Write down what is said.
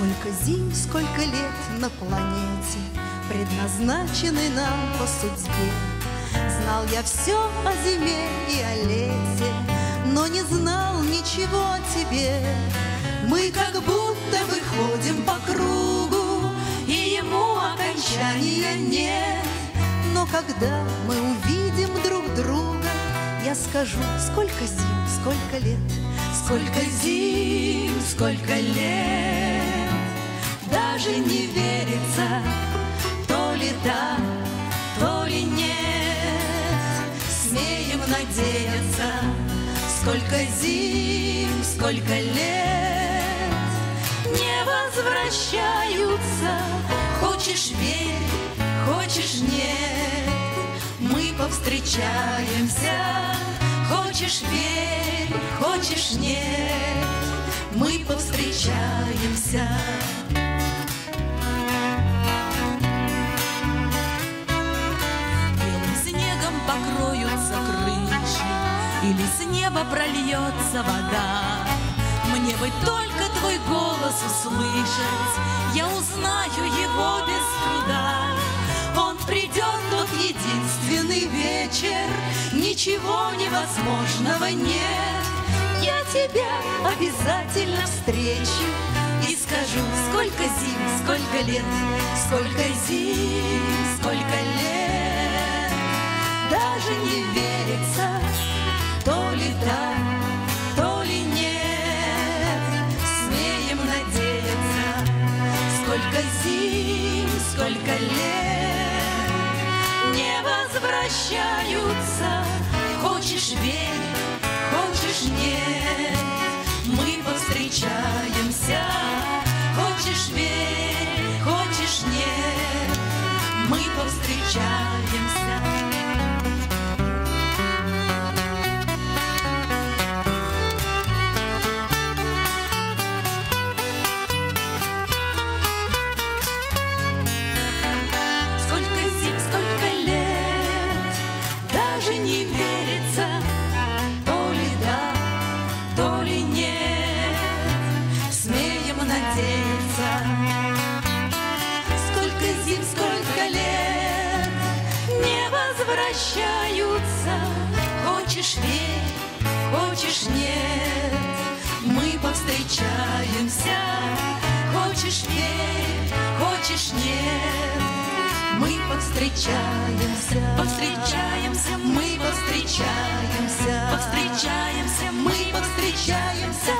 Сколько зим, сколько лет на планете Предназначены нам по судьбе. Знал я все о зиме и о лете Но не знал ничего о тебе. Мы как будто бы ходим по кругу И ему окончания нет. Но когда мы увидим друг друга Я скажу, сколько зим, сколько лет Сколько зим, сколько лет Даже не верится То ли да, то ли нет. Смеем надеяться Сколько зим, сколько лет. Не возвращаются Хочешь верь, хочешь нет. Мы повстречаемся Хочешь верь, хочешь нет, мы повстречаемся. Или с неба прольется вода. Мне бы только твой голос услышать, Я узнаю его без труда. Он придет тот единственный вечер, Ничего невозможного нет. Я тебя обязательно встречу И скажу, сколько зим, сколько лет, Сколько зим, сколько лет. Даже не верится, лет. Не возвращаются, хочешь верь, хочешь нет, мы повстречаемся. Хочешь верь, хочешь нет, мы повстречаемся. Возвращаются. Хочешь верь, хочешь нет, мы повстречаемся. Хочешь верь, хочешь нет, мы повстречаемся. Повстречаемся, мы повстречаемся. Повстречаемся, мы повстречаемся.